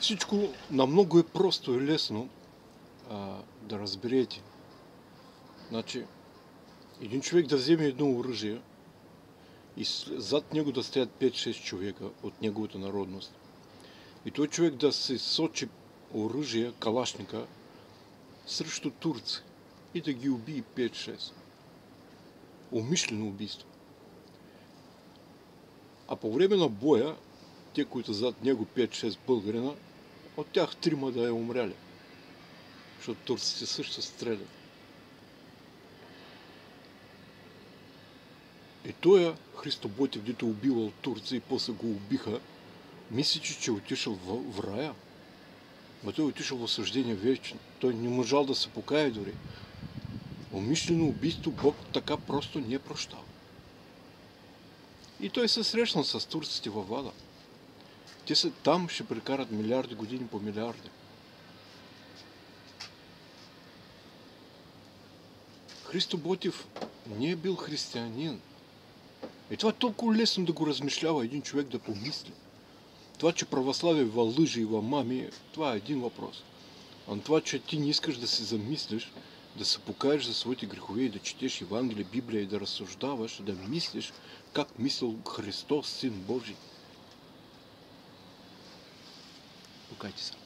Всичко на много е просто и лесно а, да разберете. Значи, един човек да вземе едно оръжие и зад него да стоят 5-6 човека от неговата народност. И той човек да се сочи оръжие, калашника, срещу турци и да ги убие 5-6. Умишлено убийство. А по време на боя, те, които зад него 5-6 българина, от тях трима да е умряли. Защото турците също стрелят. И той Христо Ботев, дето убивал турци и после го убиха, мисличи, че е отишъл в, в рая. Но той е отишъл в осъждение вечно. Той не можал да се покая дори. Умишлено убийство Бог така просто не прощал. И той се срещна с турците във Вада. Са там ще прекарат милиарди години по милиарди. Христо Ботев не бил християнин. И това толкова лесно да го размишлява един човек да помисли. Това, че православие ва лъжи и ва мами, това е един въпрос. А това, че ти не искаш да се замислиш, да се покажеш за своите грехове и да четеш Евангелие, Библия и да разсъждаваш, да мислиш как мислил Христос, Син Божий. Покайте се.